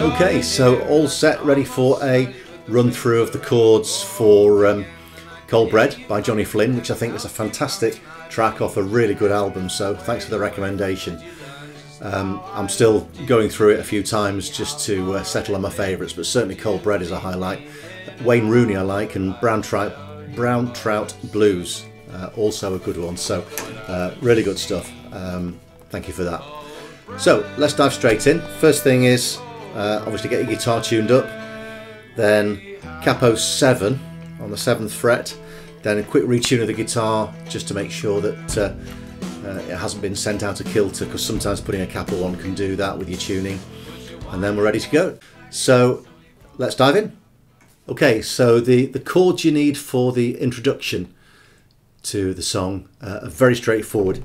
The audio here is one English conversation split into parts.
Okay, so all set, ready for a run through of the chords for um, Cold Bread by Johnny Flynn, which I think is a fantastic track off a really good album. So thanks for the recommendation. Um, I'm still going through it a few times just to uh, settle on my favourites, but certainly Cold Bread is a highlight. Wayne Rooney I like, and Brown Trout, Brown Trout Blues, uh, also a good one. So uh, really good stuff. Um, thank you for that. So let's dive straight in. First thing is uh, obviously get your guitar tuned up, then capo 7 on the 7th fret, then a quick retune of the guitar just to make sure that uh, it hasn't been sent out of kilter because sometimes putting a capo on can do that with your tuning. And then we're ready to go. So let's dive in. Okay, so the, the chords you need for the introduction to the song uh, are very straightforward.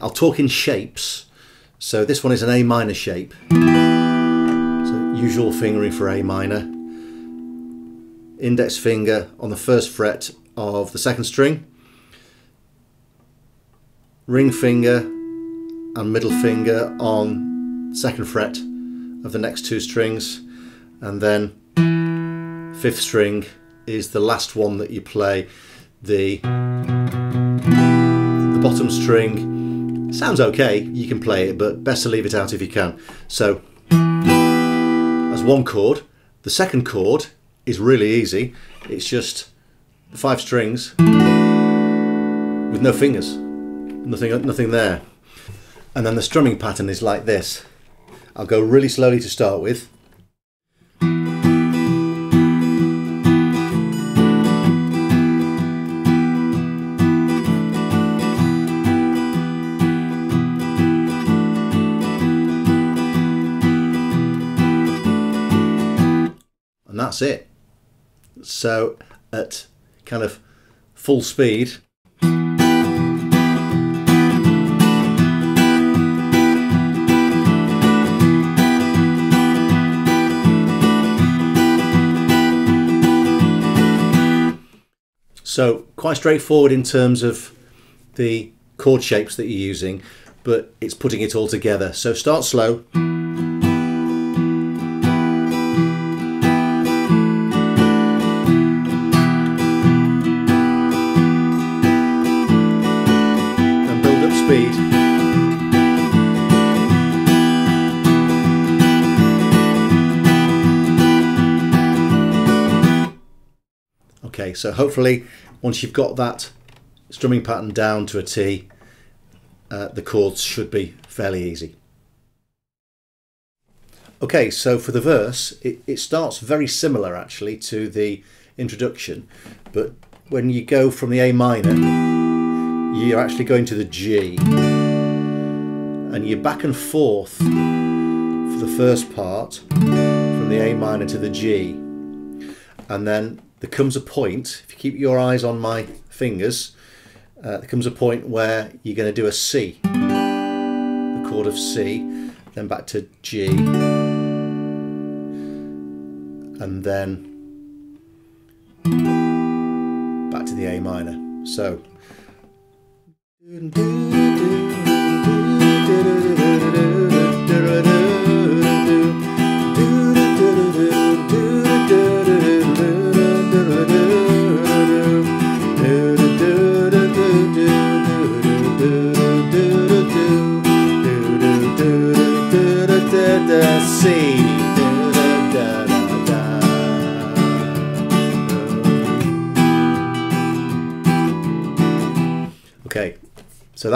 I'll talk in shapes. So this one is an A minor shape So usual fingering for A minor. Index finger on the first fret of the second string. Ring finger and middle finger on second fret of the next two strings. And then fifth string is the last one that you play. The, the bottom string sounds okay, you can play it, but best to leave it out if you can. So as one chord. The second chord is really easy. It's just five strings with no fingers, nothing, nothing there. And then the strumming pattern is like this. I'll go really slowly to start with. And that's it. So at kind of full speed, So quite straightforward in terms of the chord shapes that you're using, but it's putting it all together. So start slow. And build up speed. So hopefully once you've got that strumming pattern down to a T, uh, the chords should be fairly easy. Okay, so for the verse, it, it starts very similar actually to the introduction, but when you go from the A minor you're actually going to the G. And you're back and forth for the first part from the A minor to the G. And then there comes a point if you keep your eyes on my fingers uh, there comes a point where you're going to do a C the chord of C then back to G and then back to the A minor. So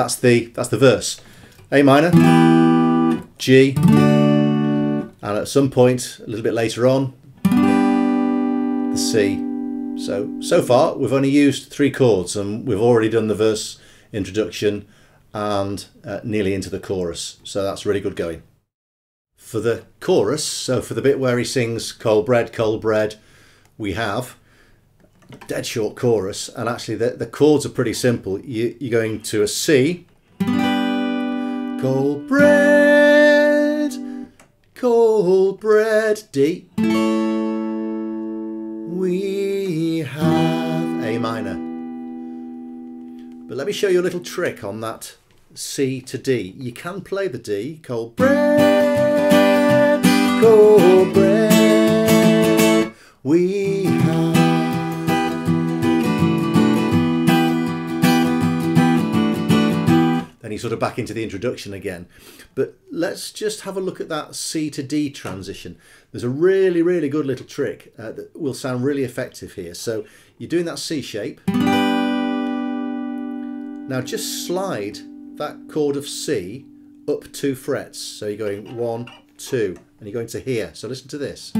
that's the that's the verse. A minor, G, and at some point a little bit later on, the C. So so far we've only used three chords and we've already done the verse introduction and uh, nearly into the chorus. So that's really good going. For the chorus, so for the bit where he sings cold bread, cold bread, we have dead short chorus and actually the, the chords are pretty simple. You, you're going to a C. Cold bread. Cold bread D we have A minor. But let me show you a little trick on that C to D. You can play the D, cold bread, cold bread, we You sort of back into the introduction again. But let's just have a look at that C to D transition. There's a really, really good little trick uh, that will sound really effective here. So you're doing that C shape. Now just slide that chord of C up two frets. So you're going one, two, and you're going to here. So listen to this.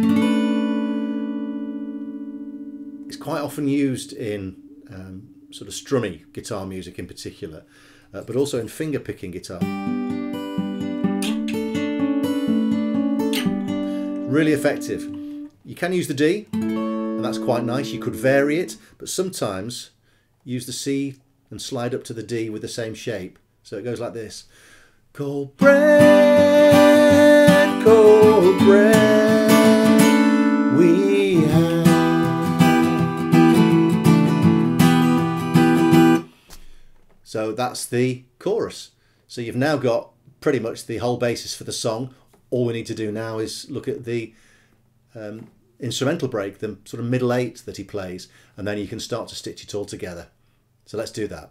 It's quite often used in um, sort of strummy guitar music in particular, uh, but also in finger picking guitar. Really effective. You can use the D, and that's quite nice. You could vary it, but sometimes use the C and slide up to the D with the same shape. So it goes like this. Cold bread, cold bread, So that's the chorus. So you've now got pretty much the whole basis for the song. All we need to do now is look at the um, instrumental break, the sort of middle eight that he plays, and then you can start to stitch it all together. So let's do that.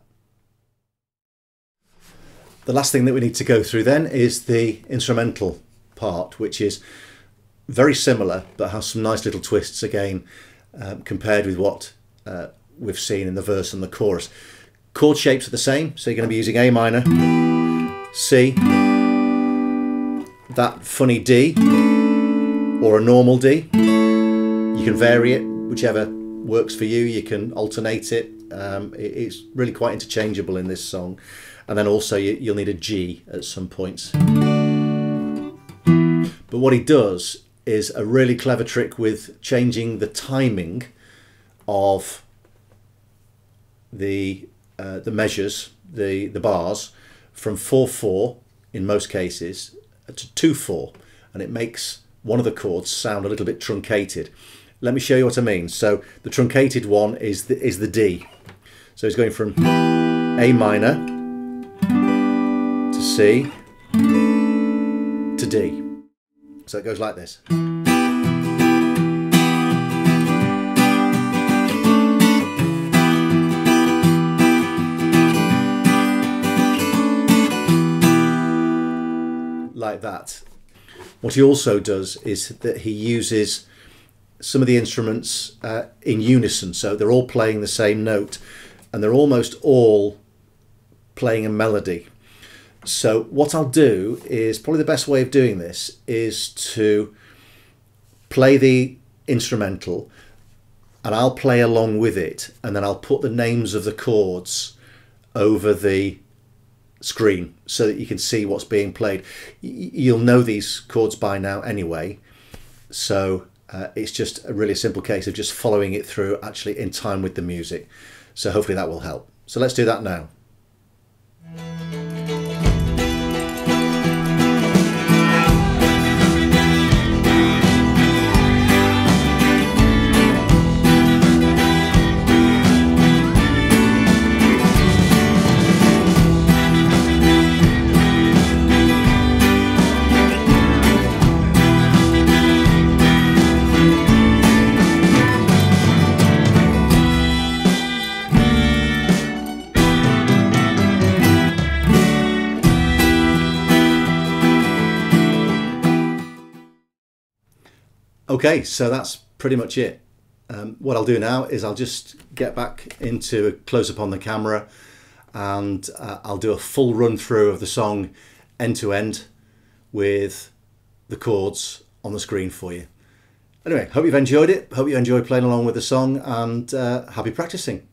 The last thing that we need to go through then is the instrumental part, which is very similar but has some nice little twists again um, compared with what uh, we've seen in the verse and the chorus. Chord shapes are the same, so you're going to be using A minor, C, that funny D, or a normal D. You can vary it, whichever works for you. You can alternate it. Um, it it's really quite interchangeable in this song. And then also you, you'll need a G at some points. But what he does is a really clever trick with changing the timing of the uh, the measures, the the bars, from four four in most cases to two four, and it makes one of the chords sound a little bit truncated. Let me show you what I mean. So the truncated one is the, is the D. So it's going from A minor to C to D. So it goes like this. That. What he also does is that he uses some of the instruments uh, in unison, so they're all playing the same note and they're almost all playing a melody. So what I'll do is probably the best way of doing this is to play the instrumental and I'll play along with it and then I'll put the names of the chords over the screen so that you can see what's being played. You'll know these chords by now anyway, so uh, it's just a really simple case of just following it through actually in time with the music. So hopefully that will help. So let's do that now. Okay, so that's pretty much it. Um, what I'll do now is I'll just get back into a close up on the camera and uh, I'll do a full run through of the song end to end with the chords on the screen for you. Anyway, hope you've enjoyed it. Hope you enjoy playing along with the song and uh, happy practicing.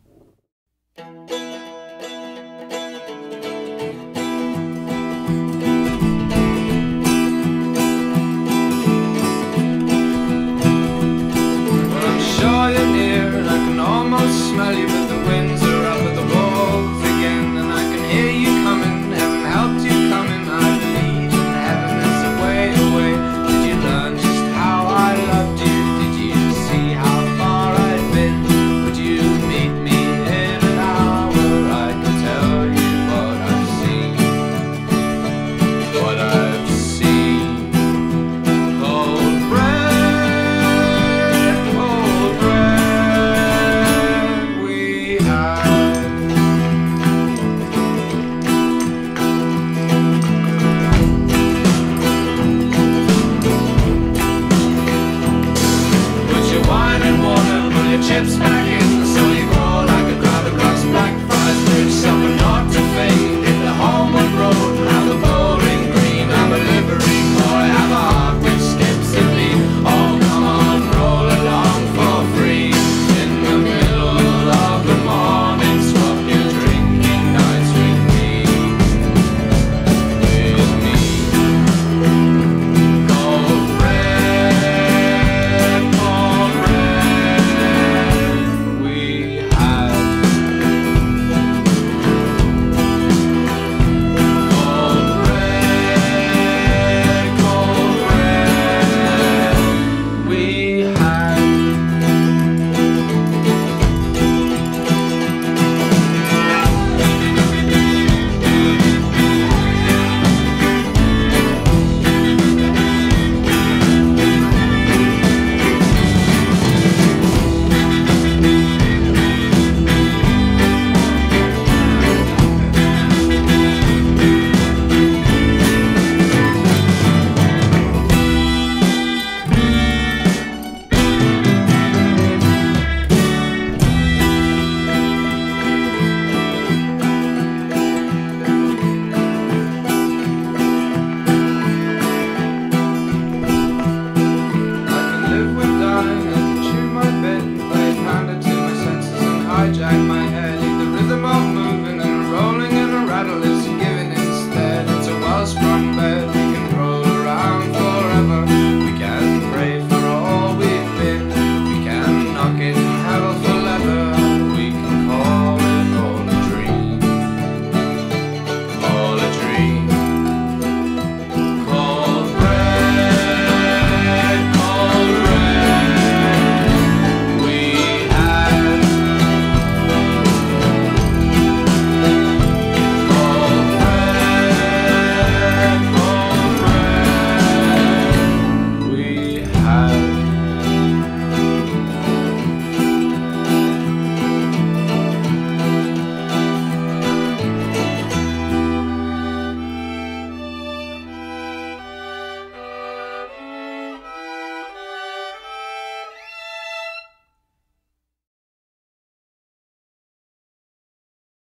never